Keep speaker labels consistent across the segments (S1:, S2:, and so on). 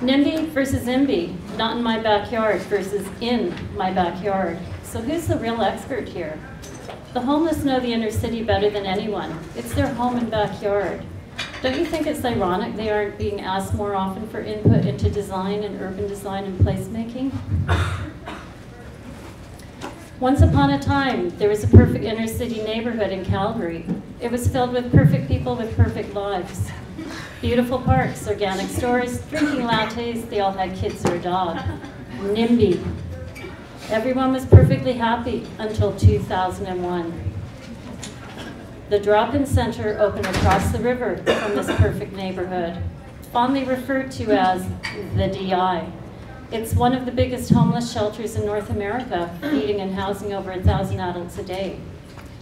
S1: NIMBY versus IMBY, not in my backyard versus in my backyard. So who's the real expert here? The homeless know the inner city better than anyone. It's their home and backyard. Don't you think it's ironic they aren't being asked more often for input into design and urban design and placemaking? Once upon a time, there was a perfect inner city neighborhood in Calgary. It was filled with perfect people with perfect lives. Beautiful parks, organic stores, drinking lattes, they all had kids or a dog. NIMBY. Everyone was perfectly happy until 2001. The drop-in center opened across the river from this perfect neighborhood, fondly referred to as the DI. It's one of the biggest homeless shelters in North America, feeding and housing over a thousand adults a day.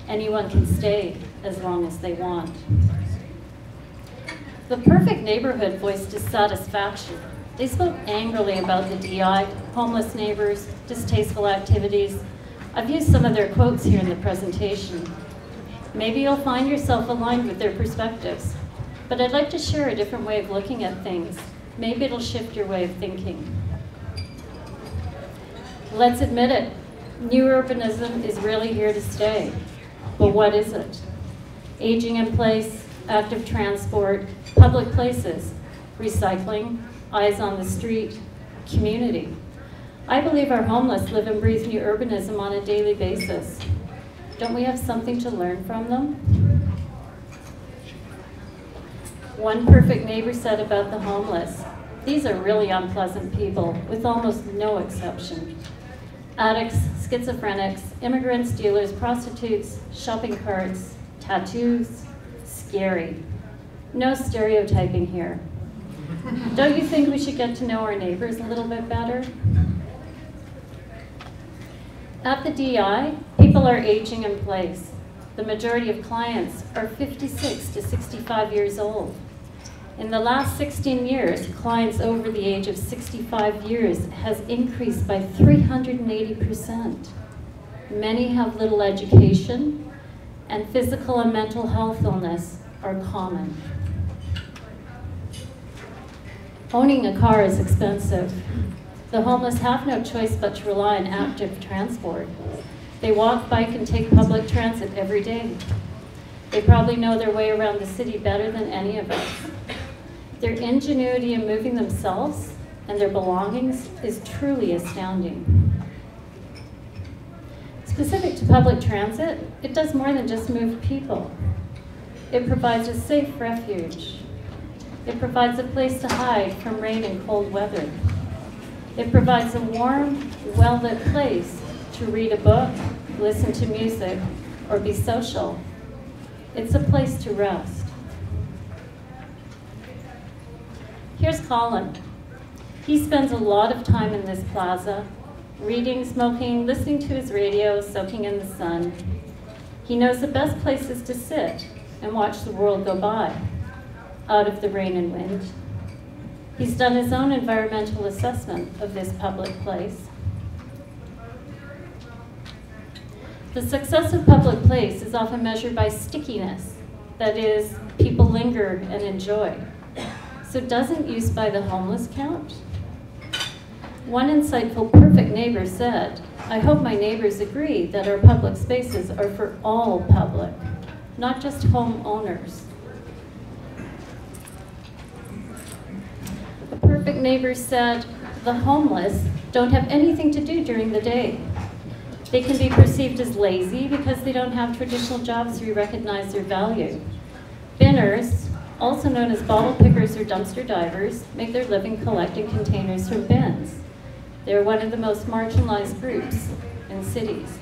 S1: Anyone can stay as long as they want. The perfect neighborhood voiced dissatisfaction. They spoke angrily about the DI, homeless neighbors, distasteful activities. I've used some of their quotes here in the presentation. Maybe you'll find yourself aligned with their perspectives, but I'd like to share a different way of looking at things. Maybe it'll shift your way of thinking. Let's admit it, new urbanism is really here to stay. But what is it? Aging in place, active transport, public places, recycling, eyes on the street, community. I believe our homeless live and breathe new urbanism on a daily basis. Don't we have something to learn from them? One perfect neighbor said about the homeless, these are really unpleasant people, with almost no exception. Addicts, schizophrenics, immigrants, dealers, prostitutes, shopping carts, tattoos, scary. No stereotyping here. Don't you think we should get to know our neighbors a little bit better? At the DI, people are aging in place. The majority of clients are 56 to 65 years old. In the last 16 years, clients over the age of 65 years has increased by 380%. Many have little education, and physical and mental health illness are common. Owning a car is expensive. The homeless have no choice but to rely on active transport. They walk, bike, and take public transit every day. They probably know their way around the city better than any of us. Their ingenuity in moving themselves and their belongings is truly astounding. Specific to public transit, it does more than just move people. It provides a safe refuge. It provides a place to hide from rain and cold weather. It provides a warm, well-lit place to read a book, listen to music, or be social. It's a place to rest. Here's Colin. He spends a lot of time in this plaza, reading, smoking, listening to his radio, soaking in the sun. He knows the best places to sit and watch the world go by, out of the rain and wind. He's done his own environmental assessment of this public place. The success of public place is often measured by stickiness, that is, people linger and enjoy. So doesn't use by the homeless count? One insightful perfect neighbor said, I hope my neighbors agree that our public spaces are for all public, not just homeowners. A perfect neighbor said, the homeless don't have anything to do during the day. They can be perceived as lazy because they don't have traditional jobs we recognize their value. Binners, also known as bottle pickers or dumpster divers, make their living collecting containers from bins. They're one of the most marginalized groups in cities.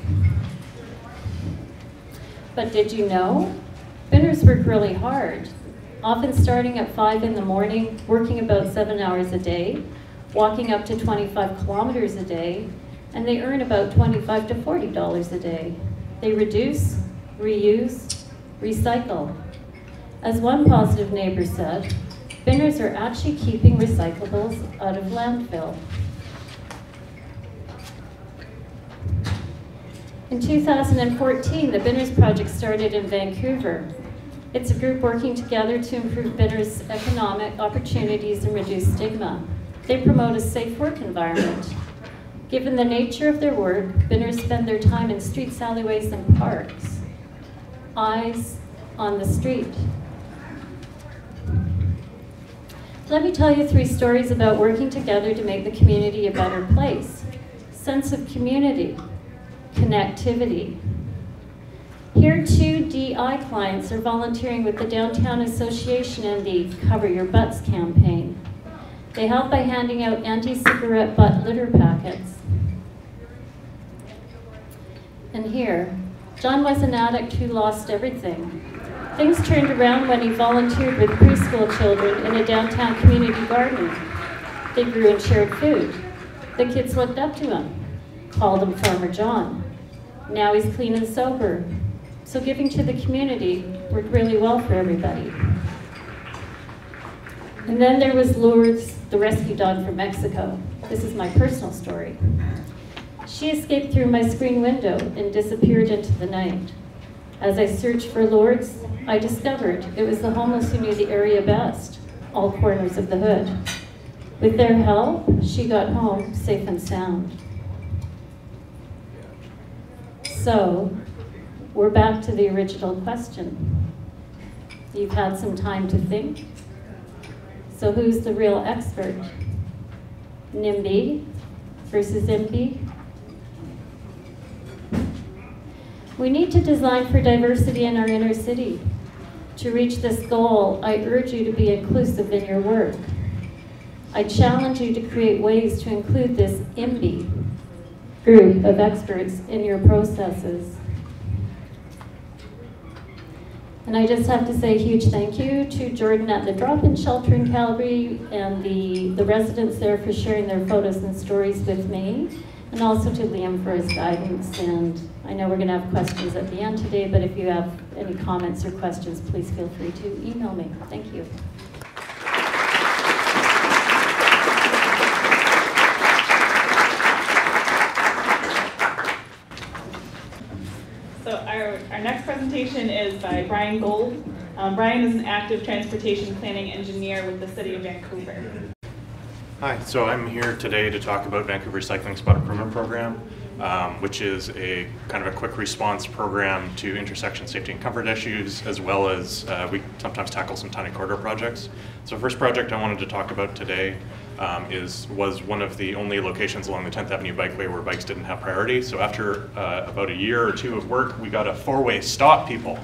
S1: But did you know? Binners work really hard, often starting at 5 in the morning, working about 7 hours a day, walking up to 25 kilometers a day, and they earn about 25 to $40 a day. They reduce, reuse, recycle, as one positive neighbor said, binners are actually keeping recyclables out of landfill. In 2014, the Binners Project started in Vancouver. It's a group working together to improve binners' economic opportunities and reduce stigma. They promote a safe work environment. Given the nature of their work, Binners spend their time in streets, alleyways, and parks. Eyes on the street. Let me tell you three stories about working together to make the community a better place. Sense of community, connectivity. Here, two DI clients are volunteering with the Downtown Association and the Cover Your Butts campaign. They help by handing out anti-cigarette butt litter packets. And here, John was an addict who lost everything. Things turned around when he volunteered with preschool children in a downtown community garden. They grew and shared food. The kids looked up to him, called him Farmer John. Now he's clean and sober. So giving to the community worked really well for everybody. And then there was Lourdes, the rescue dog from Mexico. This is my personal story. She escaped through my screen window and disappeared into the night. As I searched for Lourdes, I discovered it was the homeless who knew the area best, all corners of the hood. With their help, she got home safe and sound. So, we're back to the original question. You've had some time to think. So who's the real expert? NIMBY versus IMBY? We need to design for diversity in our inner city. To reach this goal, I urge you to be inclusive in your work. I challenge you to create ways to include this IMBY group of experts in your processes. And I just have to say a huge thank you to Jordan at the Drop-In Shelter in Calgary and the, the residents there for sharing their photos and stories with me, and also to Liam for his guidance. And I know we're going to have questions at the end today, but if you have any comments or questions, please feel free to email me. Thank you.
S2: So our, our next presentation is by Brian Gold. Um, Brian is an active transportation planning engineer with the City of Vancouver.
S3: Hi, so I'm here today to talk about Vancouver Cycling Spot Improvement Program, um, which is a kind of a quick response program to intersection safety and comfort issues, as well as uh, we sometimes tackle some tiny corridor projects. So first project I wanted to talk about today um, is was one of the only locations along the 10th Avenue Bikeway where bikes didn't have priority. So after uh, about a year or two of work, we got a four-way stop people.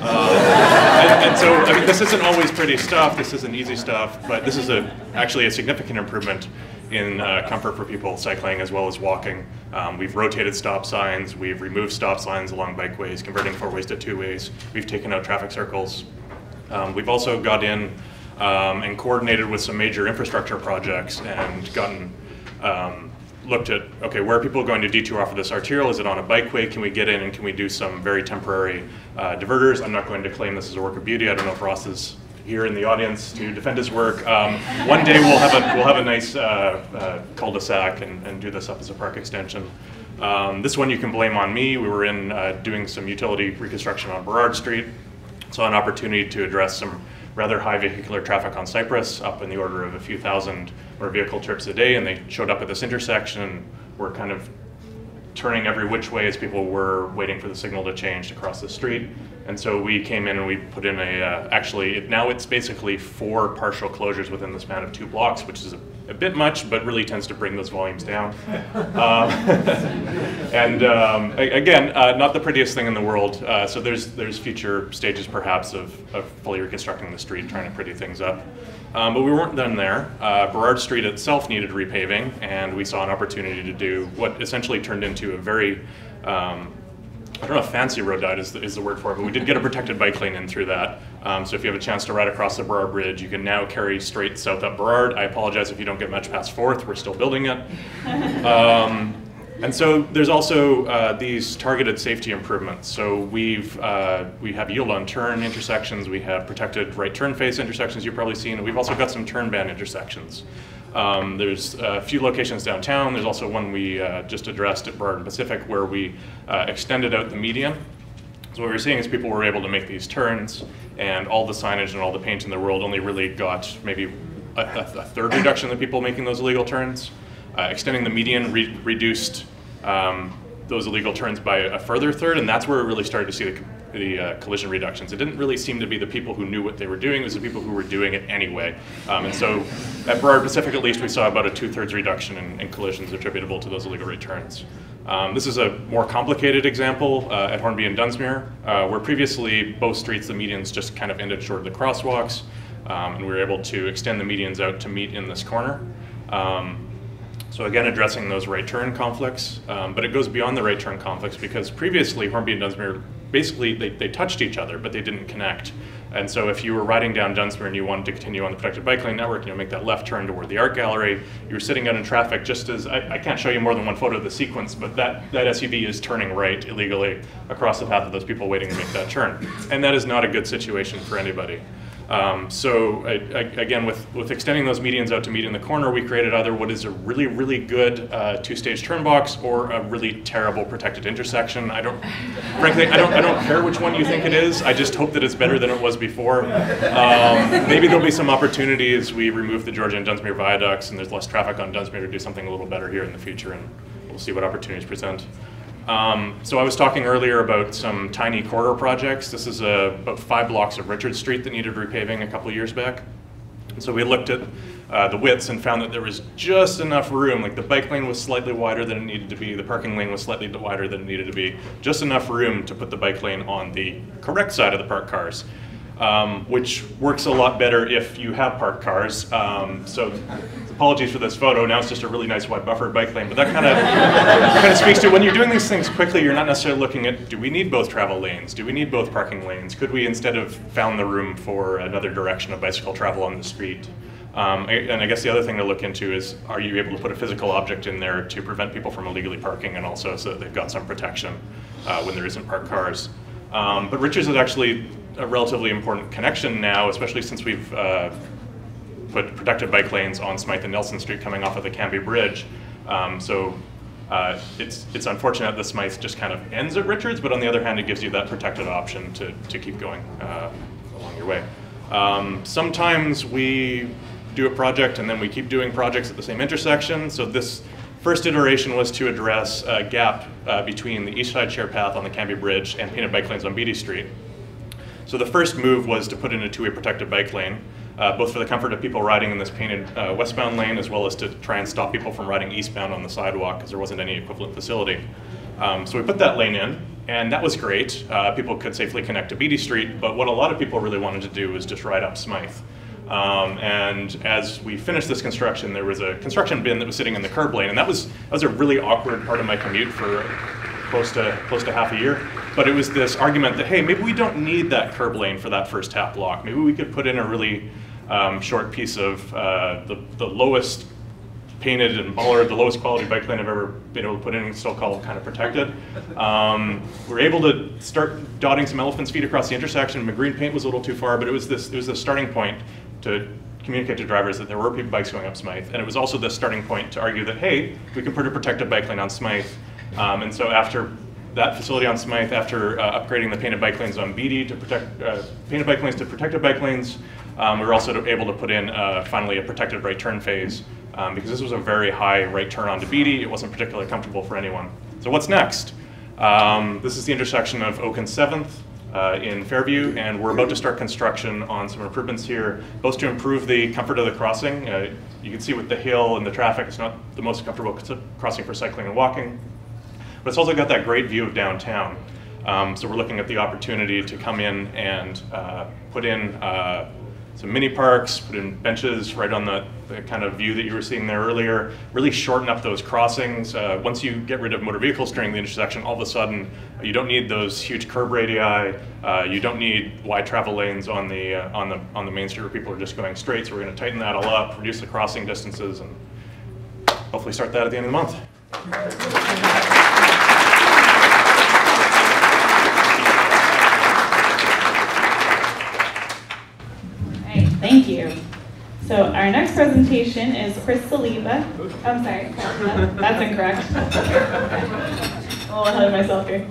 S3: Um, and, and, so I mean, this isn't always pretty stuff. This isn't easy stuff, but this is a actually a significant improvement in uh, comfort for people cycling as well as walking. Um, we've rotated stop signs. We've removed stop signs along bikeways, converting four ways to two ways. We've taken out traffic circles. Um, we've also got in um, and coordinated with some major infrastructure projects and gotten um, looked at, okay, where are people going to detour off of this arterial? Is it on a bikeway? Can we get in and can we do some very temporary uh, diverters? I'm not going to claim this is a work of beauty. I don't know if Ross is here in the audience to defend his work. Um, one day we'll have a, we'll have a nice uh, uh, cul-de-sac and, and do this up as a park extension. Um, this one you can blame on me. We were in uh, doing some utility reconstruction on Burrard Street. Saw an opportunity to address some rather high vehicular traffic on Cypress, up in the order of a few thousand or vehicle trips a day, and they showed up at this intersection and were kind of turning every which way as people were waiting for the signal to change to cross the street. And so we came in and we put in a, uh, actually, it, now it's basically four partial closures within the span of two blocks, which is a, a bit much, but really tends to bring those volumes down. um, and um, again, uh, not the prettiest thing in the world. Uh, so there's, there's future stages perhaps of, of fully reconstructing the street, trying to pretty things up. Um, but we weren't done there. Uh, Burrard Street itself needed repaving, and we saw an opportunity to do what essentially turned into a very um, I don't know if fancy road diet is the, is the word for it, but we did get a protected bike lane in through that. Um, so if you have a chance to ride across the Burrard Bridge, you can now carry straight south up Burrard. I apologize if you don't get much past 4th, we're still building it. Um, and so there's also uh, these targeted safety improvements. So we've uh, we have yield on turn intersections, we have protected right turn face intersections you've probably seen, and we've also got some turn ban intersections. Um, there's a few locations downtown. There's also one we uh, just addressed at Burrard Pacific where we uh, extended out the median. So what we're seeing is people were able to make these turns and all the signage and all the paint in the world only really got maybe a, a, a third reduction of the people making those illegal turns. Uh, extending the median re- reduced um, those illegal turns by a further third, and that's where we really started to see the, the uh, collision reductions. It didn't really seem to be the people who knew what they were doing; it was the people who were doing it anyway. Um, and so, at Burrard Pacific, at least, we saw about a two-thirds reduction in, in collisions attributable to those illegal returns. Um, this is a more complicated example uh, at Hornby and Dunsmuir, uh, where previously both streets, the medians just kind of ended short of the crosswalks, um, and we were able to extend the medians out to meet in this corner. Um, so again, addressing those right turn conflicts, um, but it goes beyond the right turn conflicts because previously Hornby and Dunsmuir basically they, they touched each other, but they didn't connect. And so if you were riding down Dunsmuir and you wanted to continue on the protected bike lane network, you know, make that left turn toward the art gallery, you were sitting out in traffic just as, I, I can't show you more than one photo of the sequence, but that, that SUV is turning right illegally across the path of those people waiting to make that turn. And that is not a good situation for anybody. Um, so I, I, again, with, with extending those medians out to meet in the corner, we created either what is a really, really good uh, two-stage turn box or a really terrible protected intersection. I don't, frankly, I don't, I don't care which one you think it is. I just hope that it's better than it was before. Um, maybe there'll be some opportunities. we remove the Georgia and Dunsmuir viaducts and there's less traffic on Dunsmuir to do something a little better here in the future, and we'll see what opportunities present. Um, so I was talking earlier about some tiny corridor projects. This is about five blocks of Richard Street that needed repaving a couple years back. And so we looked at uh, the widths and found that there was just enough room. Like the bike lane was slightly wider than it needed to be, the parking lane was slightly wider than it needed to be. Just enough room to put the bike lane on the correct side of the parked cars um, which works a lot better if you have parked cars. Um, so apologies for this photo. Now it's just a really nice wide buffer bike lane, but that kind of kind of speaks to when you're doing these things quickly. You're not necessarily looking at do we need both travel lanes? Do we need both parking lanes? Could we instead have found the room for another direction of bicycle travel on the street? Um, and I guess the other thing to look into is are you able to put a physical object in there to prevent people from illegally parking and also so that they've got some protection uh, when there isn't parked cars. Um, but Richards is actually a relatively important connection now, especially since we've uh, put protected bike lanes on Smithe and Nelson Street coming off of the Cambie Bridge. Um, so uh, it's, it's unfortunate that Smithe just kind of ends at Richards, but on the other hand, it gives you that protected option to, to keep going uh, along your way. Um, sometimes we do a project and then we keep doing projects at the same intersection. So this first iteration was to address a gap uh, between the east side share path on the Cambie Bridge and painted bike lanes on Beatty Street. So the first move was to put in a two-way protected bike lane, uh, both for the comfort of people riding in this painted uh, westbound lane, as well as to try and stop people from riding eastbound on the sidewalk, because there wasn't any equivalent facility. Um, so we put that lane in, and that was great. Uh, people could safely connect to Beatty Street, but what a lot of people really wanted to do was just ride up Smithe. Um, and as we finished this construction, there was a construction bin that was sitting in the curb lane, and that was that was a really awkward part of my commute for close to close to half a year. But it was this argument that hey, maybe we don't need that curb lane for that first half block. Maybe we could put in a really um, short piece of uh, the the lowest painted and bollard, the lowest quality bike lane I've ever been able to put in, and still called kind of protected. Um, we were able to start dotting some elephant's feet across the intersection. My green paint was a little too far, but it was this it was the starting point to communicate to drivers that there were people bikes going up Smithe, and it was also the starting point to argue that hey, we can put a protected bike lane on Smithe um, and so after that facility on Smithe, after uh, upgrading the painted bike lanes on Beatty to protect uh, painted bike lanes to protected bike lanes, um, we were also able to put in uh, finally a protected right turn phase um, because this was a very high right turn onto Beatty. It wasn't particularly comfortable for anyone. So what's next? Um, this is the intersection of Oak and 7th uh, in Fairview, and we're about to start construction on some improvements here, both to improve the comfort of the crossing. Uh, you can see with the hill and the traffic, it's not the most comfortable crossing for cycling and walking but it's also got that great view of downtown. Um, so we're looking at the opportunity to come in and uh, put in uh, some mini parks, put in benches right on the, the, kind of view that you were seeing there earlier, really shorten up those crossings. Uh, once you get rid of motor vehicles during the intersection, all of a sudden you don't need those huge curb radii, uh, you don't need wide travel lanes on the, uh, on, the, on the main street where people are just going straight, so we're going to tighten that all up, reduce the crossing distances, and hopefully start that at the end of the month.
S2: Thank you. So our next presentation is Chris Saliba. I'm sorry, that's incorrect. Little ahead of myself here.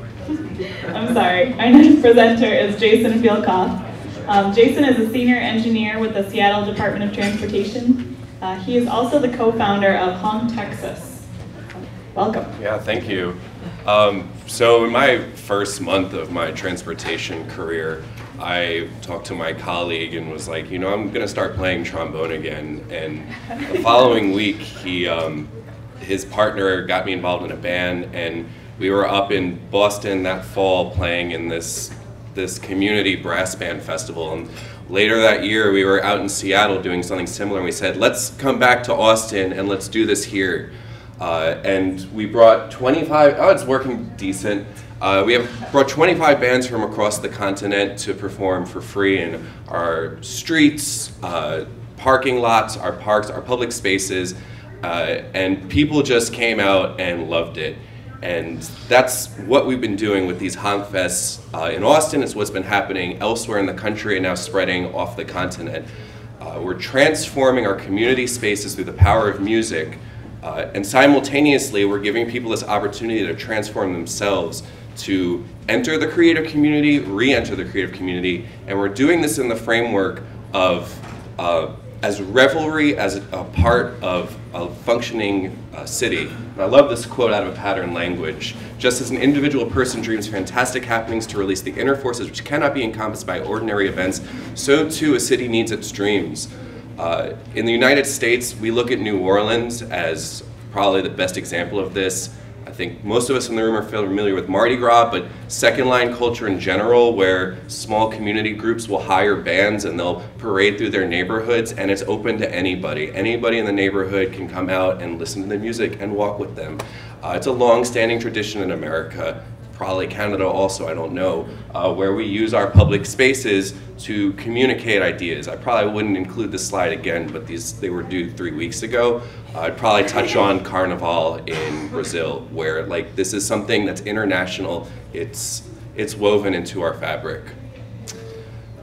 S2: I'm sorry. Our next presenter is Jason Fielkoff. Um, Jason is a senior engineer with the Seattle Department of Transportation. Uh, he is also the co-founder of Honk Texas. Welcome.
S4: Yeah, thank you. Um, so in my first month of my transportation career, I talked to my colleague and was like, you know, I'm gonna start playing trombone again. And the following week, he, um, his partner got me involved in a band, and we were up in Boston that fall playing in this this community brass band festival. And later that year, we were out in Seattle doing something similar. And we said, let's come back to Austin and let's do this here. Uh, and we brought 25, oh, it's working decent. Uh, we have brought 25 bands from across the continent to perform for free in our streets, uh, parking lots, our parks, our public spaces, uh, and people just came out and loved it. And that's what we've been doing with these Honk Fests uh, in Austin. It's what's been happening elsewhere in the country and now spreading off the continent. Uh, we're transforming our community spaces through the power of music. Uh, and simultaneously, we're giving people this opportunity to transform themselves, to enter the creative community, re enter the creative community. And we're doing this in the framework of uh, as revelry as a part of a functioning uh, city. And I love this quote out of a pattern language. Just as an individual person dreams fantastic happenings to release the inner forces which cannot be encompassed by ordinary events, so too a city needs its dreams. Uh, in the United States, we look at New Orleans as probably the best example of this. I think most of us in the room are familiar with Mardi Gras, but second line culture in general, where small community groups will hire bands and they'll parade through their neighborhoods, and it's open to anybody. Anybody in the neighborhood can come out and listen to the music and walk with them. Uh, it's a long standing tradition in America probably Canada also, I don't know, uh, where we use our public spaces to communicate ideas. I probably wouldn't include this slide again, but these they were due three weeks ago. Uh, I'd probably touch on Carnival in Brazil, where like this is something that's international. It's it's woven into our fabric.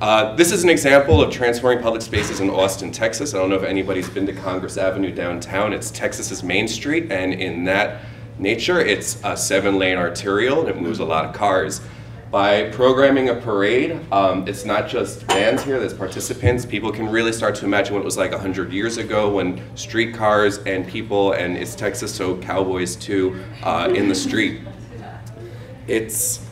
S4: Uh, this is an example of transforming public spaces in Austin, Texas. I don't know if anybody's been to Congress Avenue downtown. It's Texas's Main Street, and in that nature. It's a seven lane arterial and it moves a lot of cars. By programming a parade, um, it's not just bands here, there's participants. People can really start to imagine what it was like 100 years ago when streetcars and people, and it's Texas, so cowboys too, uh, in the street. It's,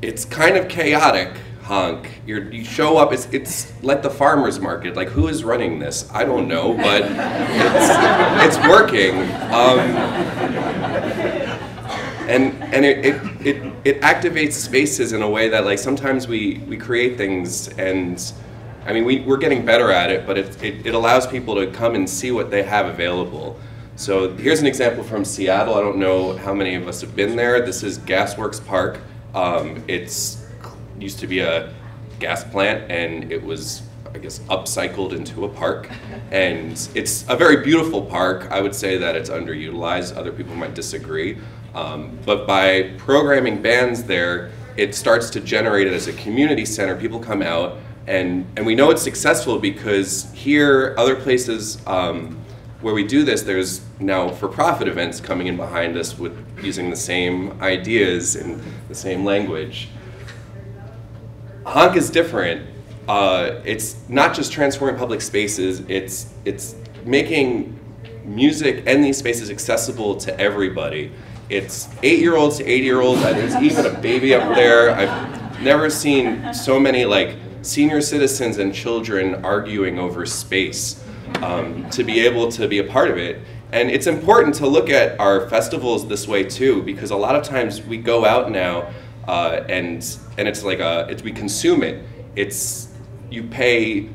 S4: it's kind of chaotic, honk. You're, you show up, it's, it's like the farmer's market. Like, who is running this? I don't know, but it's, it's working. Um, and and it, it, it, it activates spaces in a way that like sometimes we, we create things and I mean we, we're getting better at it but it, it, it allows people to come and see what they have available. So here's an example from Seattle. I don't know how many of us have been there. This is Gasworks Park. Um, it's used to be a gas plant and it was I guess upcycled into a park and it's a very beautiful park. I would say that it's underutilized. Other people might disagree. Um, but by programming bands there, it starts to generate it as a community center. People come out, and, and we know it's successful because here, other places um, where we do this, there's now for profit events coming in behind us with using the same ideas and the same language. Honk is different. Uh, it's not just transforming public spaces, it's, it's making music and these spaces accessible to everybody. It's eight year olds to 80 year olds. There's even a baby up there. I've never seen so many like senior citizens and children arguing over space um, to be able to be a part of it. And it's important to look at our festivals this way too, because a lot of times we go out now uh, and and it's like a it's, we consume it. It's you pay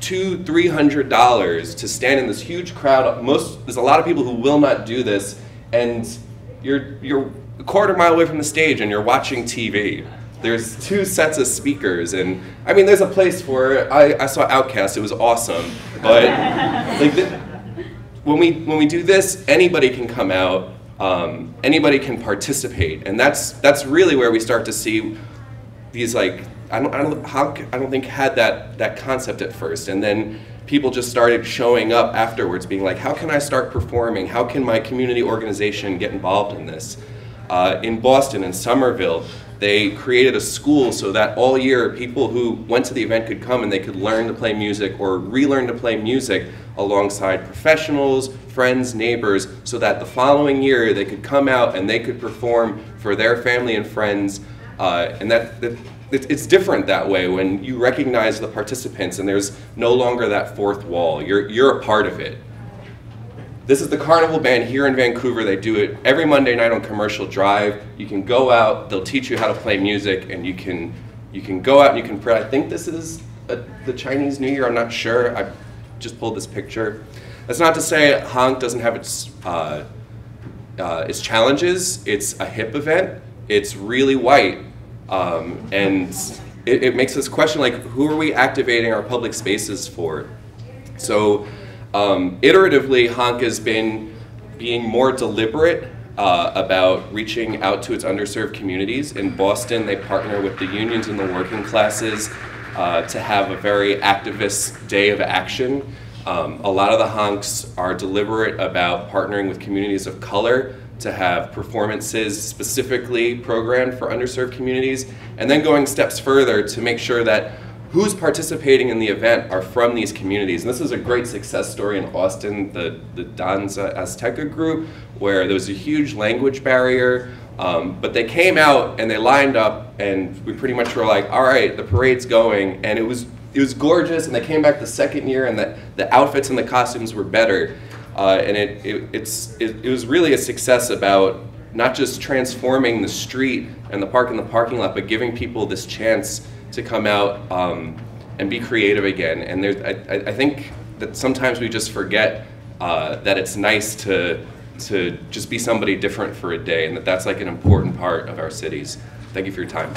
S4: two three hundred dollars to stand in this huge crowd. Most there's a lot of people who will not do this, and you're you're a quarter mile away from the stage and you're watching TV. There's two sets of speakers, and I mean, there's a place for. I, I saw OutKast; it was awesome. But like, the, when we when we do this, anybody can come out. Um, anybody can participate, and that's that's really where we start to see these like I don't I don't how I don't think had that that concept at first, and then people just started showing up afterwards, being like, how can I start performing? How can my community organization get involved in this? Uh, in Boston, in Somerville, They created a school so that all year people who went to the event could come and they could learn to play music or relearn to play music alongside professionals, friends, neighbors, so that the following year they could come out and they could perform for their family and friends. Uh, and that, that it's different that way when you recognize the participants and there's no longer that fourth wall. You're, you're a part of it. This is the Carnival Band here in Vancouver. They do it every Monday night on Commercial Drive. You can go out, they'll teach you how to play music, and you can, you can go out and you can pray. I think this is a, the Chinese New Year, I'm not sure. I just pulled this picture. That's not to say Honk doesn't have its, uh, uh, its challenges. It's a hip event, it's really white, um, and it, it makes us question like, who are we activating our public spaces for? So, um, iteratively, Honk has been being more deliberate uh, about reaching out to its underserved communities. In Boston, they partner with the unions and the working classes uh, to have a very activist day of action. Um, a lot of the honks are deliberate about partnering with communities of color to have performances specifically programmed for underserved communities, and then going steps further to make sure that who's participating in the event are from these communities. And this is a great success story in Austin, the, the Danza Azteca group, where there was a huge language barrier. Um, but they came out and they lined up, and we pretty much were like, all right, the parade's going. And it was, it was gorgeous, and they came back the second year, and the, the outfits and the costumes were better. Uh, and it, it, it's, it, it was really a success about not just transforming the street and the park and the parking lot, but giving people this chance to come out um, and be creative again. And there's, I, I think that sometimes we just forget uh, that it's nice to, to just be somebody different for a day, and that that's like an important part of our cities. Thank you for your time.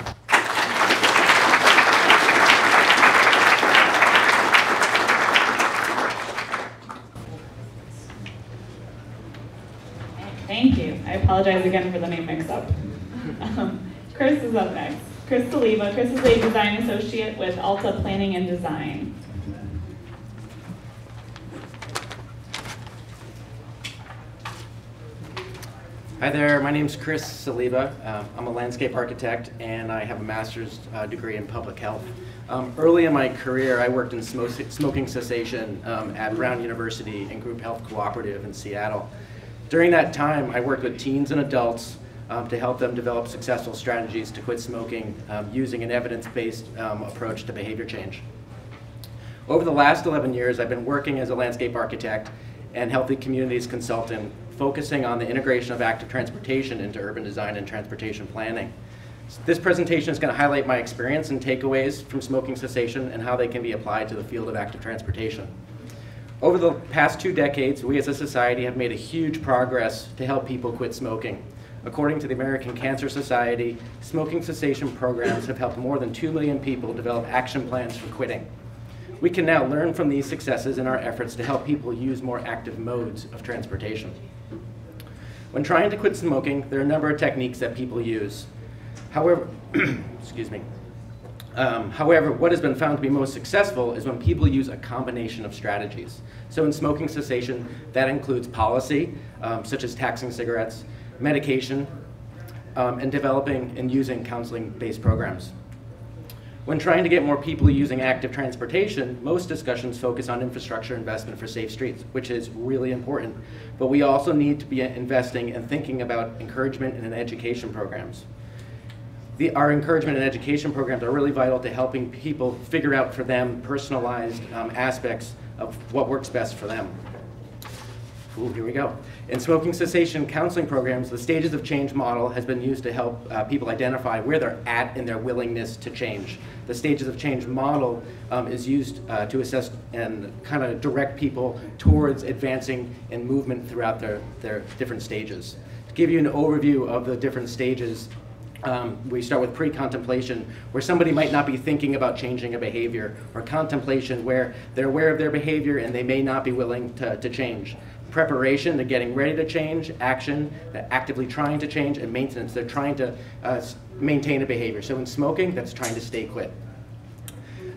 S2: Thank you. I apologize again for the name mix-up. Um, Chris is up next. Chris Saliba. Chris is a design associate with Alta Planning and Design.
S5: Hi there, my name is Chris Saliba. Um, I'm a landscape architect and I have a master's uh, degree in public health. Um, early in my career, I worked in smo- smoking cessation um, at Brown University and Group Health Cooperative in Seattle. During that time, I worked with teens and adults um, to help them develop successful strategies to quit smoking um, using an evidence-based um, approach to behavior change. Over the last 11 years, I've been working as a landscape architect and healthy communities consultant, focusing on the integration of active transportation into urban design and transportation planning. This presentation is going to highlight my experience and takeaways from smoking cessation and how they can be applied to the field of active transportation. Over the past two decades, we as a society have made a huge progress to help people quit smoking. According to the American Cancer Society, smoking cessation programs have helped more than 2 million people develop action plans for quitting. We can now learn from these successes in our efforts to help people use more active modes of transportation. When trying to quit smoking, there are a number of techniques that people use. However, excuse me. Um, however, what has been found to be most successful is when people use a combination of strategies. So in smoking cessation, that includes policy, um, such as taxing cigarettes, medication, um, and developing and using counseling-based programs. When trying to get more people using active transportation, most discussions focus on infrastructure investment for safe streets, which is really important. But we also need to be investing and thinking about encouragement and education programs. The, our encouragement and education programs are really vital to helping people figure out for them personalized um, aspects of what works best for them. Ooh, here we go. In smoking cessation counseling programs, the stages of change model has been used to help uh, people identify where they're at in their willingness to change. The stages of change model um, is used uh, to assess and kind of direct people towards advancing and movement throughout their, their different stages. To give you an overview of the different stages, um, we start with pre-contemplation, where somebody might not be thinking about changing a behavior, or contemplation, where they're aware of their behavior and they may not be willing to, to change. Preparation, they're getting ready to change. Action, they're actively trying to change. And maintenance, they're trying to uh, maintain a behavior. So in smoking, that's trying to stay quit.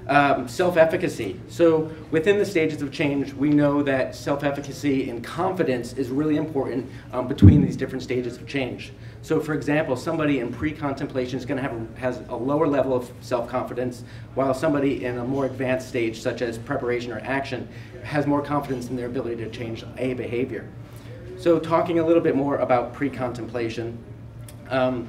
S5: Um, self-efficacy. So within the stages of change, we know that self-efficacy and confidence is really important um, between these different stages of change. So for example, somebody in pre-contemplation is going to have has a lower level of self-confidence, while somebody in a more advanced stage, such as preparation or action, has more confidence in their ability to change a behavior. So talking a little bit more about pre-contemplation, um,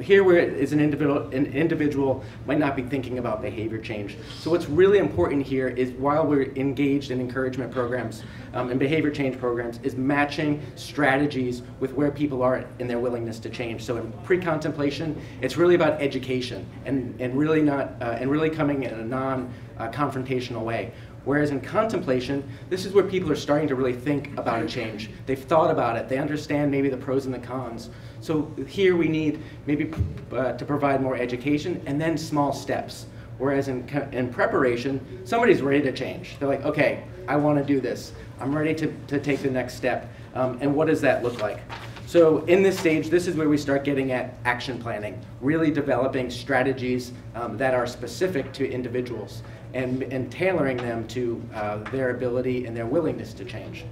S5: here where is an individual, an individual might not be thinking about behavior change. So what's really important here is while we're engaged in encouragement programs um, and behavior change programs is matching strategies with where people are in their willingness to change. So in pre-contemplation, it's really about education and, and really not, uh, and really coming in a non-confrontational way. Whereas in contemplation, this is where people are starting to really think about a change. They've thought about it, they understand maybe the pros and the cons. So here we need maybe uh, to provide more education and then small steps. Whereas in, in preparation, somebody's ready to change. They're like, okay, I want to do this. I'm ready to, to take the next step. Um, and what does that look like? So in this stage, this is where we start getting at action planning, really developing strategies um, that are specific to individuals and, and tailoring them to uh, their ability and their willingness to change.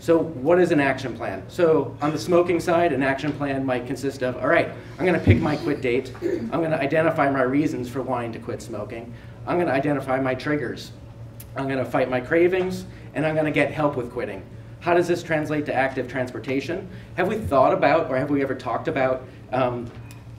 S5: So what is an action plan? So on the smoking side, an action plan might consist of, all right, I'm gonna pick my quit date. I'm gonna identify my reasons for wanting to quit smoking. I'm gonna identify my triggers. I'm gonna fight my cravings, and I'm gonna get help with quitting. How does this translate to active transportation? Have we thought about, or have we ever talked about, um,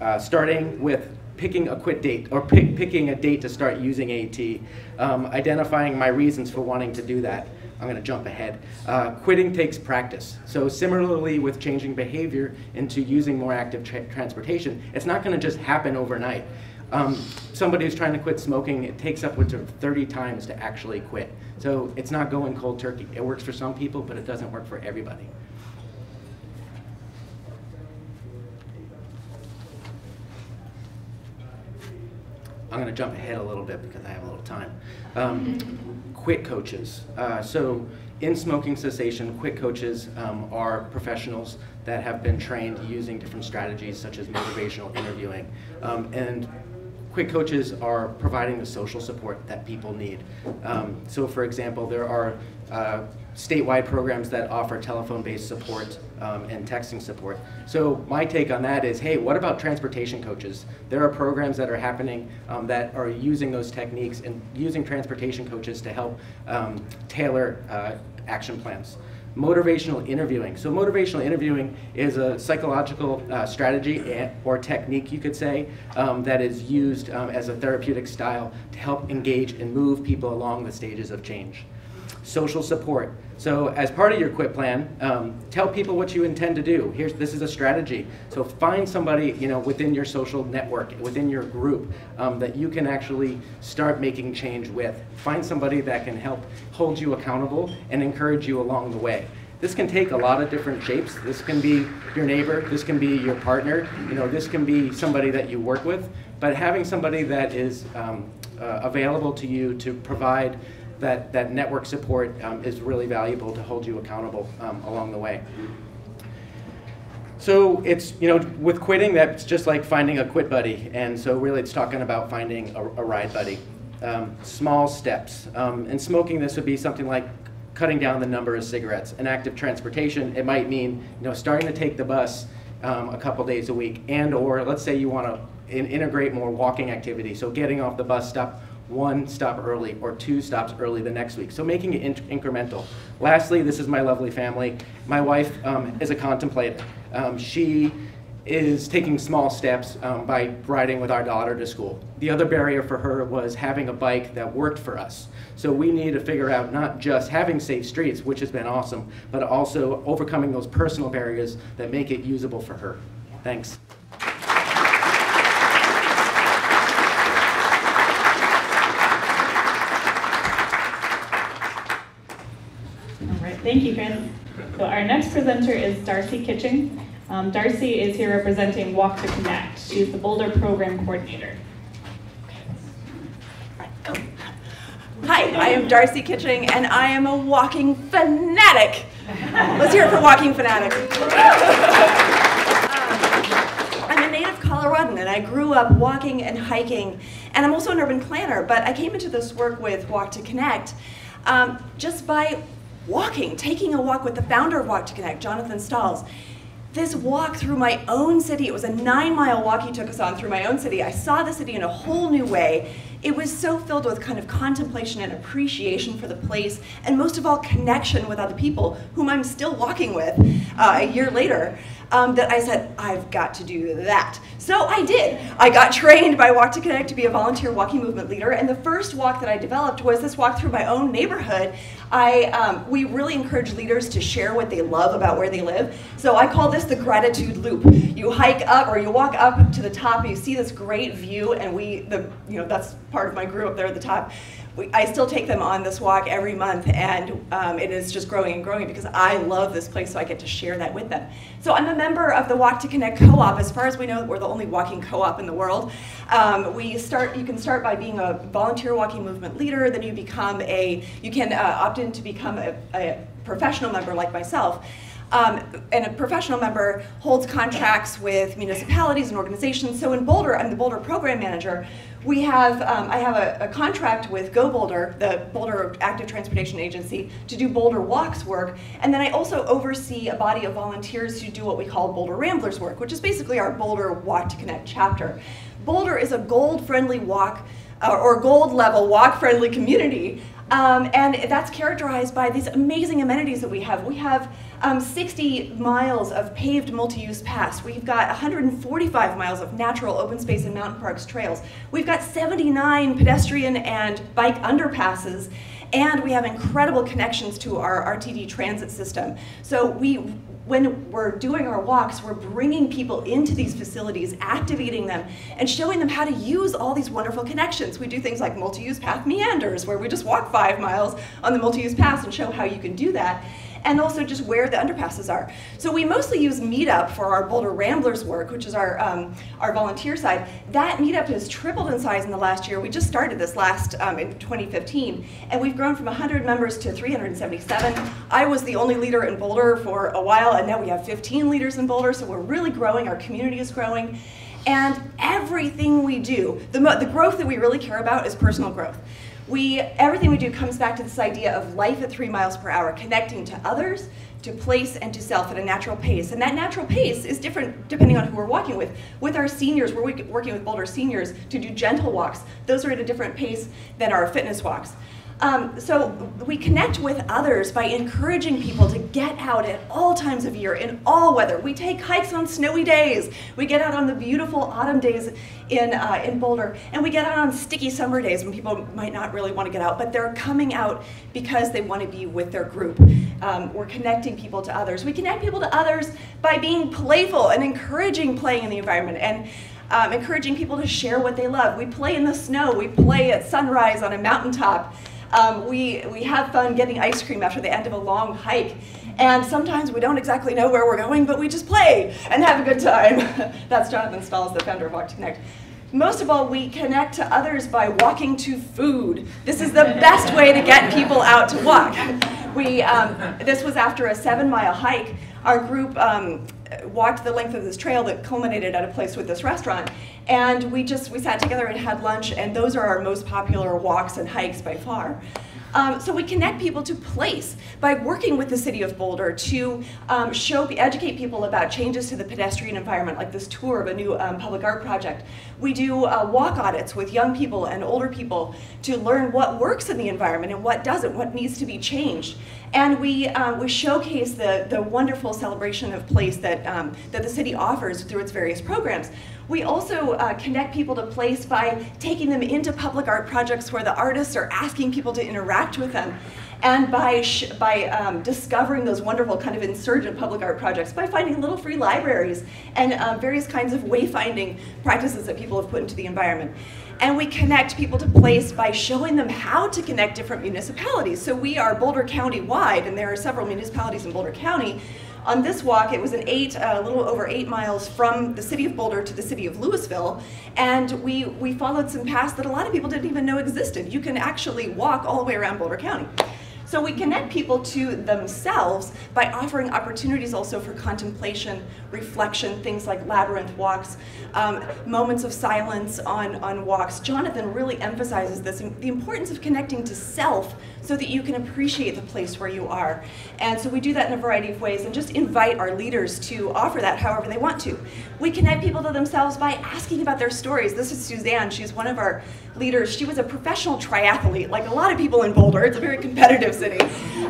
S5: uh, starting with picking a quit date or pick, picking a date to start using AT, um, identifying my reasons for wanting to do that. I'm going to jump ahead. Uh, quitting takes practice. So similarly with changing behavior into using more active tra transportation, it's not going to just happen overnight. Um, somebody who's trying to quit smoking, it takes upwards of 30 times to actually quit. So it's not going cold turkey. It works for some people, but it doesn't work for everybody. I'm going to jump ahead a little bit because I have a little time. Um, quit coaches. Uh, so in smoking cessation, quit coaches um, are professionals that have been trained using different strategies such as motivational interviewing. Um, and quit coaches are providing the social support that people need. Um, so for example, there are uh, statewide programs that offer telephone-based support um, and texting support. So my take on that is, hey, what about transportation coaches? There are programs that are happening um, that are using those techniques and using transportation coaches to help um, tailor uh, action plans. Motivational interviewing. So motivational interviewing is a psychological uh, strategy or technique, you could say, um, that is used um, as a therapeutic style to help engage and move people along the stages of change social support. So as part of your quit plan, um, tell people what you intend to do. Here's, this is a strategy. So find somebody you know, within your social network, within your group, um, that you can actually start making change with. Find somebody that can help hold you accountable and encourage you along the way. This can take a lot of different shapes. This can be your neighbor, this can be your partner, you know, this can be somebody that you work with, but having somebody that is um, uh, available to you to provide that, that network support um, is really valuable to hold you accountable um, along the way. So it's, you know, with quitting, that's just like finding a quit buddy. And so really it's talking about finding a, a ride buddy. Um, small steps. Um, and smoking, this would be something like cutting down the number of cigarettes. And active transportation, it might mean, you know, starting to take the bus um, a couple days a week. And or let's say you want to in integrate more walking activity. So getting off the bus stop one stop early or two stops early the next week. So making it incremental. Lastly, this is my lovely family. My wife um, is a contemplator. Um, she is taking small steps um, by riding with our daughter to school. The other barrier for her was having a bike that worked for us. So we need to figure out not just having safe streets, which has been awesome, but also overcoming those personal barriers that make it usable for her. Thanks.
S2: Thank you, Chris. So our next presenter is Darcy Kitching. Um, Darcy is here representing Walk to Connect. She's the Boulder Program Coordinator.
S6: Hi, I am Darcy Kitching, and I am a walking fanatic. Let's hear it for walking fanatic. um, I'm a native Coloradan and I grew up walking and hiking. And I'm also an urban planner, but I came into this work with Walk to Connect um, just by walking, taking a walk with the founder of Walk to Connect, Jonathan Stalls. This walk through my own city, it was a nine mile walk he took us on through my own city. I saw the city in a whole new way. It was so filled with kind of contemplation and appreciation for the place, and most of all, connection with other people whom I'm still walking with uh, a year later um, that I said, I've got to do that. So I did. I got trained by Walk to Connect to be a volunteer walking movement leader, and the first walk that I developed was this walk through my own neighborhood. I, um, we really encourage leaders to share what they love about where they live. So I call this the gratitude loop. You hike up or you walk up to the top, you see this great view, and we, the, you know, that's part of my group up there at the top we, I still take them on this walk every month, and um, it is just growing and growing because I love this place, so I get to share that with them. So I'm a member of the Walk to Connect co-op. As far as we know, we're the only walking co-op in the world. Um, we start. You can start by being a volunteer walking movement leader. Then you become a. You can uh, opt in to become a, a professional member like myself. Um, and a professional member holds contracts with municipalities and organizations. So in Boulder, I'm the Boulder program manager. We have, um, I have a, a, contract with Go Boulder, the Boulder Active Transportation Agency, to do Boulder Walks work. And then I also oversee a body of volunteers who do what we call Boulder Ramblers work, which is basically our Boulder Walk to Connect chapter. Boulder is a gold-friendly walk, uh, or gold level walk-friendly community um, and that's characterized by these amazing amenities that we have. We have um, 60 miles of paved multi-use paths. We've got 145 miles of natural open space and mountain parks trails. We've got 79 pedestrian and bike underpasses. And we have incredible connections to our RTD transit system. So we when we're doing our walks, we're bringing people into these facilities, activating them, and showing them how to use all these wonderful connections. We do things like multi-use path meanders, where we just walk five miles on the multi-use path and show how you can do that and also just where the underpasses are. So we mostly use Meetup for our Boulder Ramblers work, which is our, um, our volunteer side. That Meetup has tripled in size in the last year. We just started this last um, in 2015, and we've grown from 100 members to 377. I was the only leader in Boulder for a while, and now we have 15 leaders in Boulder, so we're really growing. Our community is growing. And everything we do, the, the growth that we really care about is personal growth we, everything we do comes back to this idea of life at three miles per hour, connecting to others, to place, and to self at a natural pace. And that natural pace is different depending on who we're walking with. With our seniors, we're working with Boulder seniors to do gentle walks. Those are at a different pace than our fitness walks. Um, so we connect with others by encouraging people to get out at all times of year, in all weather. We take hikes on snowy days. We get out on the beautiful autumn days in, uh, in Boulder. And we get out on sticky summer days when people might not really want to get out, but they're coming out because they want to be with their group. Um, we're connecting people to others. We connect people to others by being playful and encouraging playing in the environment. And um, encouraging people to share what they love. We play in the snow. We play at sunrise on a mountaintop. Um, we, we have fun getting ice cream after the end of a long hike. And sometimes we don't exactly know where we're going, but we just play and have a good time. That's Jonathan Stalls, the founder of Walk to Connect. Most of all, we connect to others by walking to food. This is the best way to get people out to walk. We, um, this was after a seven mile hike. Our group um, walked the length of this trail that culminated at a place with this restaurant. And we just, we sat together and had lunch, and those are our most popular walks and hikes by far. Um, so we connect people to place by working with the city of Boulder to um, show, educate people about changes to the pedestrian environment, like this tour of a new um, public art project. We do uh, walk audits with young people and older people to learn what works in the environment and what doesn't, what needs to be changed. And we, uh, we showcase the, the wonderful celebration of place that, um, that the city offers through its various programs. We also uh, connect people to place by taking them into public art projects where the artists are asking people to interact with them. And by, by um, discovering those wonderful kind of insurgent public art projects, by finding little free libraries and um, various kinds of wayfinding practices that people have put into the environment. And we connect people to place by showing them how to connect different municipalities. So we are Boulder County wide, and there are several municipalities in Boulder County on this walk, it was an eight, a uh, little over eight miles from the city of Boulder to the city of Louisville, and we, we followed some paths that a lot of people didn't even know existed. You can actually walk all the way around Boulder County. So we connect people to themselves by offering opportunities also for contemplation, reflection, things like labyrinth walks, um, moments of silence on, on walks. Jonathan really emphasizes this, the importance of connecting to self so that you can appreciate the place where you are. And so we do that in a variety of ways and just invite our leaders to offer that however they want to. We connect people to themselves by asking about their stories. This is Suzanne. She's one of our leaders. She was a professional triathlete, like a lot of people in Boulder. It's a very competitive city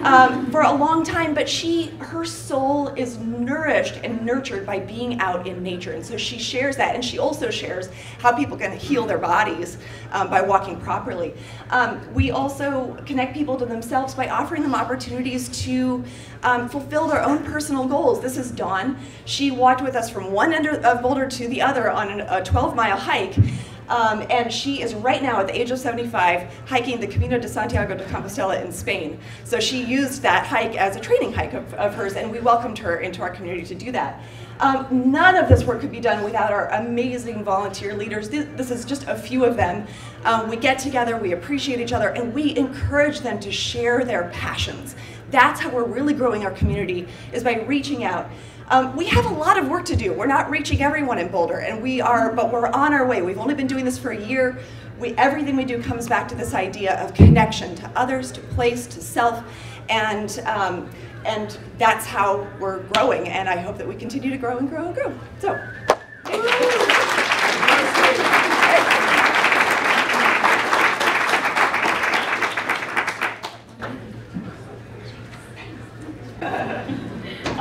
S6: um, for a long time. But she, her soul is nourished and nurtured by being out in nature, and so she shares that. And she also shares how people can heal their bodies um, by walking properly. Um, we also connect people to themselves by offering them opportunities to um, fulfill their own personal goals. This is Dawn. She walked with us from one end of Boulder to the other on a 12 mile hike. Um, and she is right now at the age of 75 hiking the Camino de Santiago de Compostela in Spain. So she used that hike as a training hike of, of hers, and we welcomed her into our community to do that. Um, none of this work could be done without our amazing volunteer leaders. This, this is just a few of them. Um, we get together, we appreciate each other, and we encourage them to share their passions. That's how we're really growing our community, is by reaching out. Um, we have a lot of work to do. We're not reaching everyone in Boulder, and we are, but we're on our way. We've only been doing this for a year. We, everything we do comes back to this idea of connection to others, to place, to self, and um, and that's how we're growing. And I hope that we continue to grow and grow and grow. So.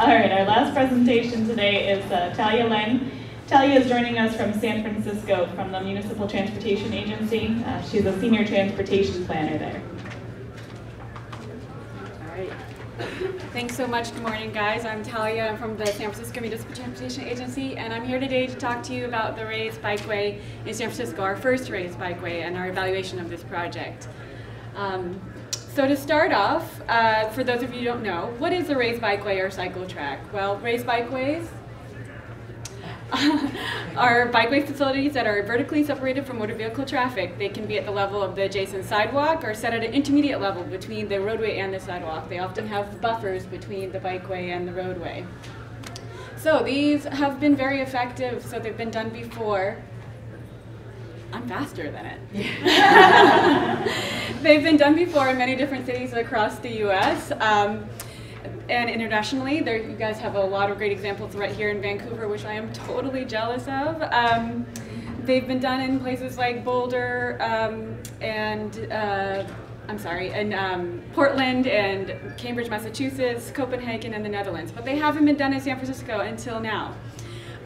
S2: All right, our last presentation today is uh, Talia Lang. Talia is joining us from San Francisco from the Municipal Transportation Agency. Uh, she's a senior transportation planner there.
S7: All right. Thanks so much. Good morning, guys. I'm Talia. I'm from the San Francisco Municipal Transportation Agency, and I'm here today to talk to you about the raised bikeway in San Francisco, our first raised bikeway, and our evaluation of this project. Um, so to start off, uh, for those of you who don't know, what is a raised bikeway or cycle track? Well, raised bikeways are bikeway facilities that are vertically separated from motor vehicle traffic. They can be at the level of the adjacent sidewalk or set at an intermediate level between the roadway and the sidewalk. They often have buffers between the bikeway and the roadway. So these have been very effective, so they've been done before. I'm faster than it. They've been done before in many different cities across the U.S. Um, and internationally. There, you guys have a lot of great examples right here in Vancouver, which I am totally jealous of. Um, they've been done in places like Boulder um, and uh, I'm sorry, and um, Portland and Cambridge, Massachusetts, Copenhagen, and the Netherlands. But they haven't been done in San Francisco until now.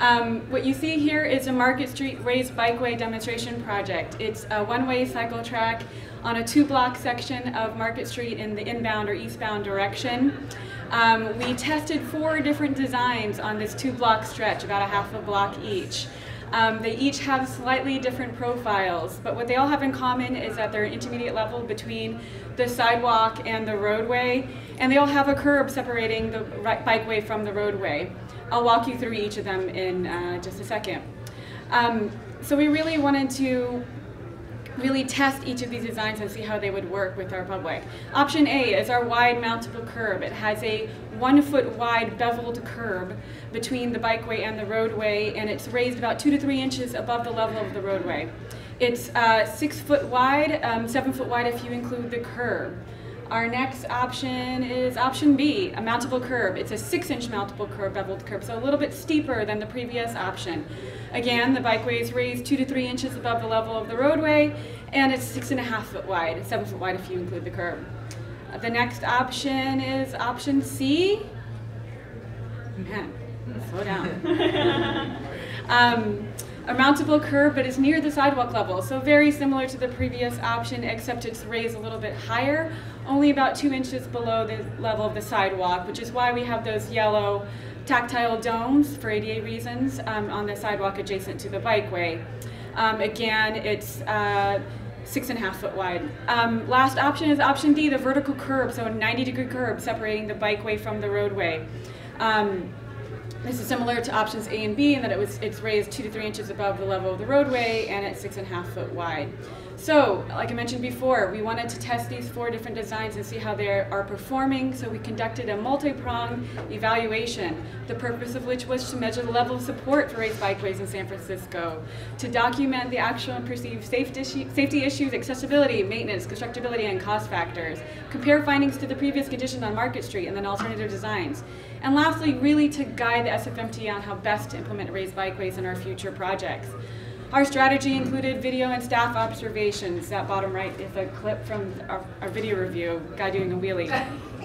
S7: Um, what you see here is a Market Street Raised Bikeway demonstration project. It's a one-way cycle track on a two-block section of Market Street in the inbound or eastbound direction. Um, we tested four different designs on this two-block stretch, about a half a block each. Um, they each have slightly different profiles, but what they all have in common is that they're an intermediate level between the sidewalk and the roadway, and they all have a curb separating the bikeway from the roadway. I'll walk you through each of them in uh, just a second. Um, so we really wanted to really test each of these designs and see how they would work with our public. Option A is our wide mountable curb. It has a one foot wide beveled curb between the bikeway and the roadway and it's raised about two to three inches above the level of the roadway. It's uh, six foot wide, um, seven foot wide if you include the curb. Our next option is option B, a mountable curb. It's a six inch mountable curb, beveled curb, so a little bit steeper than the previous option. Again, the bikeway is raised two to three inches above the level of the roadway, and it's six and a half foot wide, seven foot wide if you include the curb. The next option is option C. Man, slow down. um, a mountable curb, but it's near the sidewalk level. So very similar to the previous option, except it's raised a little bit higher, only about two inches below the level of the sidewalk, which is why we have those yellow tactile domes for ADA reasons um, on the sidewalk adjacent to the bikeway. Um, again, it's uh, six and a half foot wide. Um, last option is option D, the vertical curb, so a 90 degree curb separating the bikeway from the roadway. Um, this is similar to options A and B in that it was it's raised two to three inches above the level of the roadway and it's six and a half foot wide. So, like I mentioned before, we wanted to test these four different designs and see how they are performing, so we conducted a multi-pronged evaluation, the purpose of which was to measure the level of support for raised bikeways in San Francisco, to document the actual and perceived safety issues, accessibility, maintenance, constructability, and cost factors, compare findings to the previous condition on Market Street and then alternative designs, and lastly, really to guide the SFMT on how best to implement raised bikeways in our future projects. Our strategy included video and staff observations. That bottom right is a clip from our, our video review, guy doing a wheelie.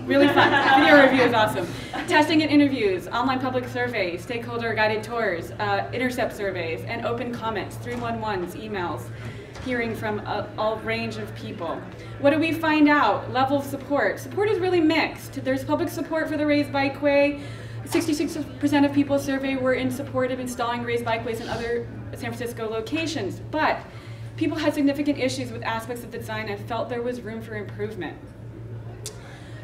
S7: Really fun. video review is awesome. Testing and interviews, online public surveys, stakeholder guided tours, uh, intercept surveys, and open comments, 311s, emails, hearing from a, a range of people. What do we find out? Level of support. Support is really mixed. There's public support for the raised bikeway. 66% of people surveyed were in support of installing raised bikeways in other San Francisco locations, but people had significant issues with aspects of the design and felt there was room for improvement.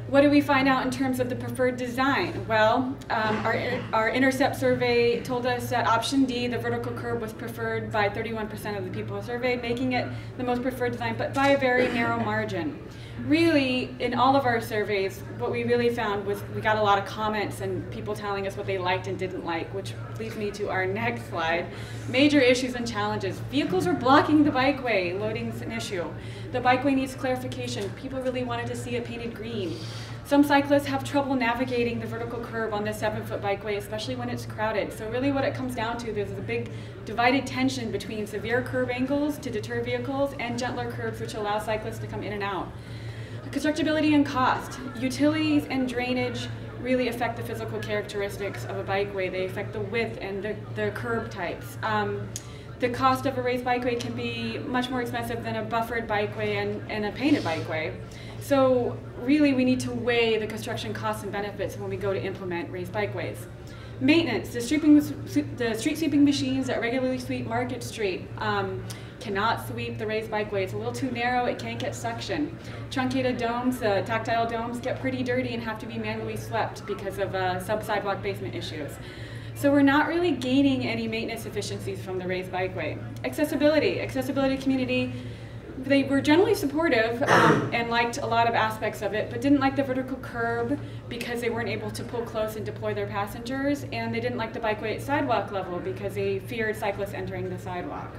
S7: What did we find out in terms of the preferred design? Well, um, our, our intercept survey told us that option D, the vertical curb, was preferred by 31% of the people surveyed, making it the most preferred design, but by a very narrow margin really, in all of our surveys, what we really found was we got a lot of comments and people telling us what they liked and didn't like, which leads me to our next slide. Major issues and challenges. Vehicles are blocking the bikeway. Loading's an issue. The bikeway needs clarification. People really wanted to see it painted green. Some cyclists have trouble navigating the vertical curb on the seven foot bikeway, especially when it's crowded. So really what it comes down to, there's a big divided tension between severe curb angles to deter vehicles and gentler curbs which allow cyclists to come in and out. Constructability and cost. Utilities and drainage really affect the physical characteristics of a bikeway. They affect the width and the, the curb types. Um, the cost of a raised bikeway can be much more expensive than a buffered bikeway and, and a painted bikeway. So really we need to weigh the construction costs and benefits when we go to implement raised bikeways. Maintenance, the, sweeping, the street sweeping machines that regularly sweep Market Street. Um, cannot sweep the raised bikeway. It's a little too narrow, it can't get suction. Truncated domes, uh, tactile domes get pretty dirty and have to be manually swept because of uh, sub-sidewalk basement issues. So we're not really gaining any maintenance efficiencies from the raised bikeway. Accessibility, accessibility community, they were generally supportive um, and liked a lot of aspects of it, but didn't like the vertical curb because they weren't able to pull close and deploy their passengers, and they didn't like the bikeway at sidewalk level because they feared cyclists entering the sidewalk.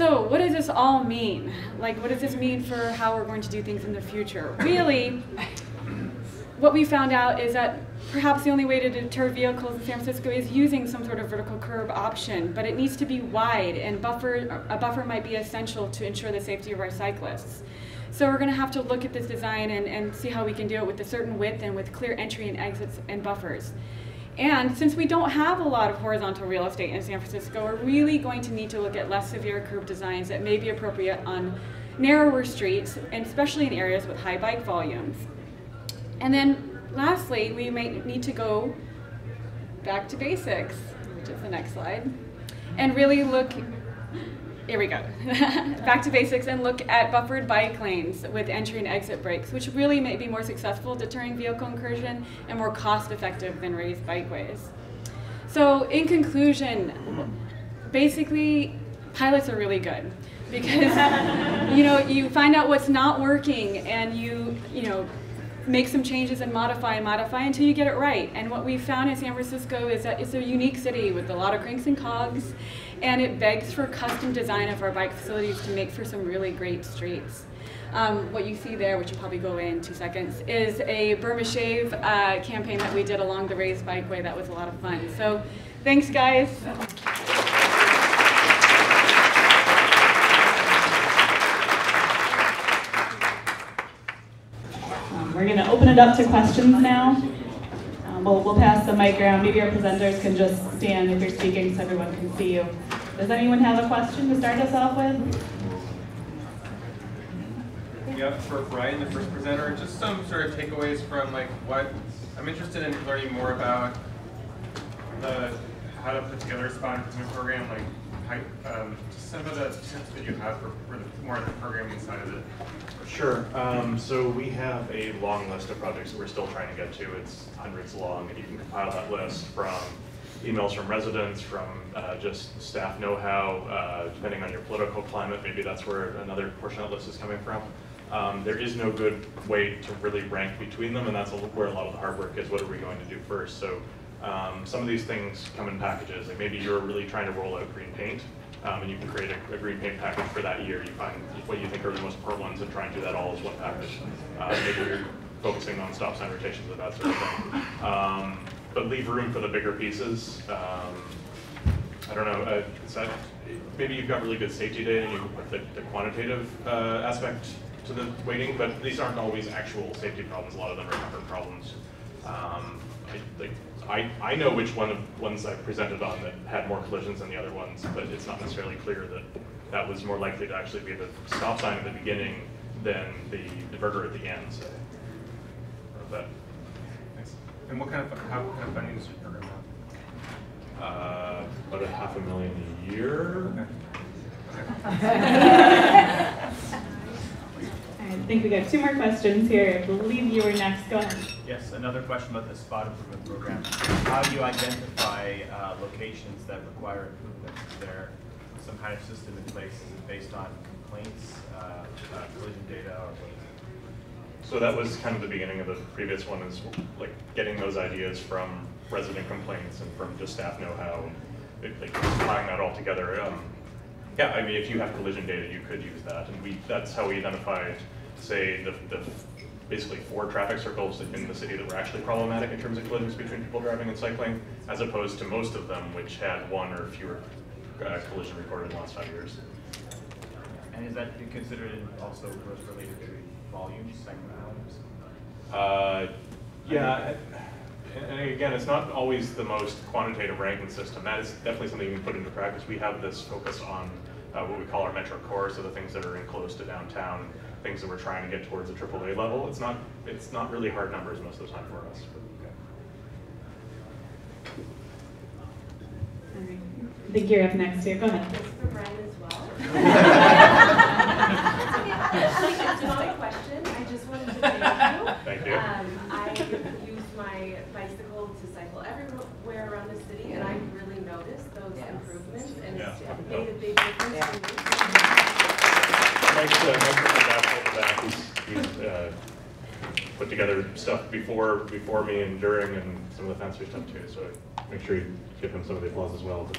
S7: So what does this all mean? Like, what does this mean for how we're going to do things in the future? Really, what we found out is that perhaps the only way to deter vehicles in San Francisco is using some sort of vertical curb option, but it needs to be wide, and buffer a buffer might be essential to ensure the safety of our cyclists. So we're going to have to look at this design and, and see how we can do it with a certain width and with clear entry and exits and buffers. And since we don't have a lot of horizontal real estate in San Francisco, we're really going to need to look at less severe curb designs that may be appropriate on narrower streets, and especially in areas with high bike volumes. And then lastly, we might need to go back to basics, which is the next slide, and really look here we go. Back to basics and look at buffered bike lanes with entry and exit breaks, which really may be more successful deterring vehicle incursion and more cost effective than raised bikeways. So in conclusion, basically pilots are really good because you know you find out what's not working and you you know make some changes and modify and modify until you get it right. And what we found in San Francisco is that it's a unique city with a lot of cranks and cogs and it begs for custom design of our bike facilities to make for some really great streets. Um, what you see there, which will probably go away in two seconds, is a Burma Shave uh, campaign that we did along the raised bikeway. That was a lot of fun. So thanks, guys.
S2: Um, we're going to open it up to questions now. We'll, we'll pass the mic around. Maybe our presenters can just stand if you're speaking so everyone can see you. Does anyone have a question to start us off with?
S8: Yeah, for Brian, the first presenter, just some sort of takeaways from like what I'm interested in learning more about the how to put together a spot program, like how, um, some of the tips that you have for, for the, more of the programming side of it.
S3: Sure. Um, so we have a long list of projects that we're still trying to get to. It's hundreds long, and you can compile that list from emails from residents, from uh, just staff know-how, uh, depending on your political climate, maybe that's where another portion of that list is coming from. Um, There is no good way to really rank between them, and that's where a lot of the hard work is, what are we going to do first? So um, some of these things come in packages, like maybe you're really trying to roll out green paint, um, and you can create a, a green paint package for that year. You find what you think are the most important ones and try and do that all as one package. Uh, maybe you're focusing on stop sign rotations and that sort of thing. Um, but leave room for the bigger pieces. Um, I don't know, uh, that, maybe you've got really good safety data and you put the, the quantitative uh, aspect to the weighting, but these aren't always actual safety problems. A lot of them are number problems. Um, I, like, I, I know which one of ones I presented on that had more collisions than the other ones, but it's not necessarily clear that that was more likely to actually be the stop sign at the beginning than the diverter at the end. So, but
S8: Thanks. And what kind of, how kind of funding does your program have?
S3: uh, about a half a million a year.
S2: I think we got two more questions here. I believe you were next. Go ahead.
S9: Yes, another question about the spot improvement program. How do you identify uh, locations that require improvement? Is there some kind of system in place? Is it based on complaints, uh, uh, collision data, or what is it?
S3: So that was kind of the beginning of the previous one is like getting those ideas from resident complaints and from just staff know-how, and, like tying that all together. Um, yeah, I mean, if you have collision data, you could use that, and we, that's how we identified, say, the, the basically four traffic circles in the city that were actually problematic in terms of collisions between people driving and cycling, as opposed to most of them which had one or fewer uh, collision recorded in the last five years.
S9: And is that considered also related to volumes, cycling volumes?
S3: Uh, Yeah, and and again, it's not always the most quantitative ranking system. That is definitely something we can put into practice. We have this focus on uh, what we call our metro core, so the things that are in close to downtown, things that we're trying to get towards a AAA level. It's not, it's not really hard numbers most of the time for us.
S2: All right. I think you're up next here. Go ahead.
S10: This for Brian as well. It's not a question, I just wanted to thank you.
S3: Thank you.
S10: Um, I use my bicycle to cycle everywhere around the city, and I really noticed those improvements, and it's
S3: Yeah.
S10: made a big difference for me.
S3: Mike's, uh, Mike's really back. He's, he's uh, put together stuff before, before me and during and some of the fancier stuff too. So make sure you give him some of the applause as well.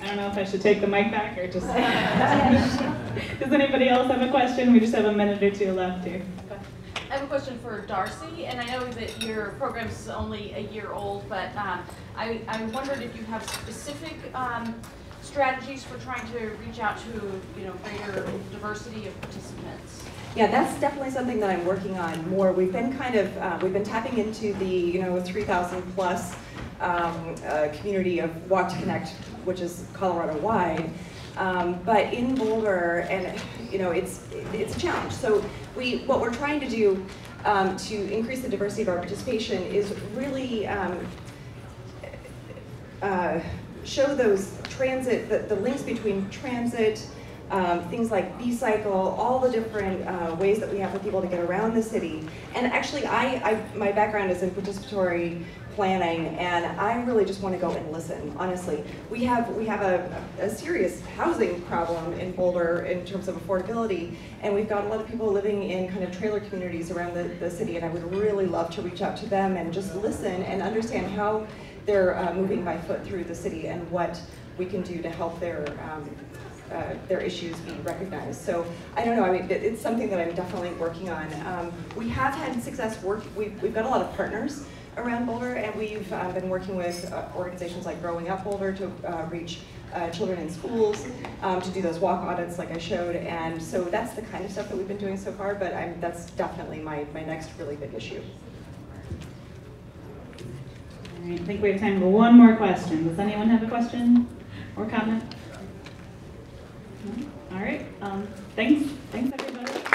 S2: I don't know if I should take the mic back or just. Does anybody else have a question? We just have a minute or two left here.
S11: I have a question for Darcy, and I know that your program is only a year old, but um, I, I wondered if you have specific um, strategies for trying to reach out to, you know, greater diversity of participants.
S6: Yeah, that's definitely something that I'm working on more. We've been kind of, uh, we've been tapping into the, you know, 3,000 plus um, uh, community of Walk to Connect, which is Colorado-wide. Um, but in Boulder, and you know, it's it's a challenge. So we, what we're trying to do um, to increase the diversity of our participation is really um, uh, show those transit, the, the links between transit, um, things like B-cycle, all the different uh, ways that we have for people to get around the city. And actually, I, I, my background is in participatory planning, and I really just want to go and listen, honestly. We have, we have a, a serious housing problem in Boulder in terms of affordability, and we've got a lot of people living in kind of trailer communities around the, the city, and I would really love to reach out to them and just listen and understand how they're uh, moving by foot through the city and what we can do to help their um, uh, their issues be recognized. So I don't know. I mean, it's something that I'm definitely working on. Um, we have had success work. We've, we've got a lot of partners around Boulder, and we've uh, been working with uh, organizations like Growing Up Boulder to uh, reach uh, children in schools, um, to do those walk audits like I showed. And so that's the kind of stuff that we've been doing so far. But I'm, that's definitely my, my next really big issue.
S2: All right, I think we have time for one more question. Does anyone have a question or comment? No? All right, um, thanks, thanks.